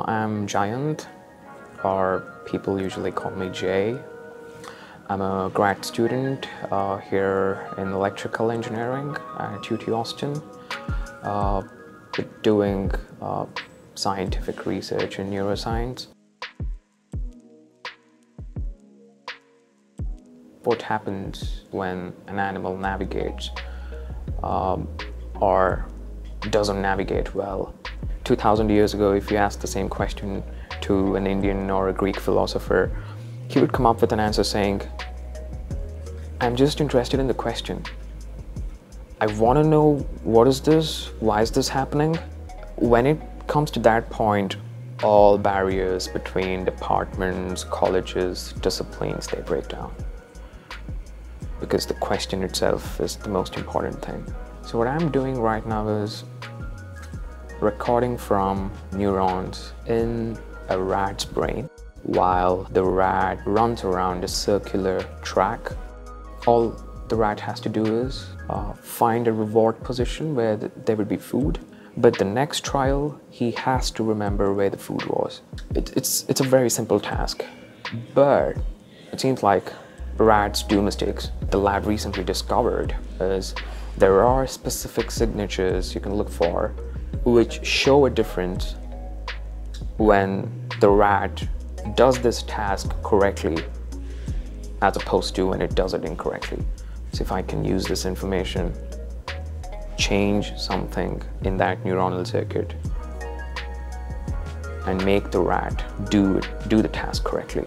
I'm Jayanth, or people usually call me Jay. I'm a grad student uh, here in electrical engineering at UT Austin, uh, doing uh, scientific research in neuroscience. What happens when an animal navigates um, or doesn't navigate well 2000 years ago, if you asked the same question to an Indian or a Greek philosopher, he would come up with an answer saying, I'm just interested in the question. I want to know what is this? Why is this happening? When it comes to that point, all barriers between departments, colleges, disciplines, they break down. Because the question itself is the most important thing. So what I'm doing right now is recording from neurons in a rat's brain while the rat runs around a circular track. All the rat has to do is uh, find a reward position where th there would be food. But the next trial, he has to remember where the food was. It, it's, it's a very simple task, but it seems like rats do mistakes. The lab recently discovered is there are specific signatures you can look for which show a difference when the rat does this task correctly as opposed to when it does it incorrectly. So if I can use this information, change something in that neuronal circuit and make the rat do, do the task correctly.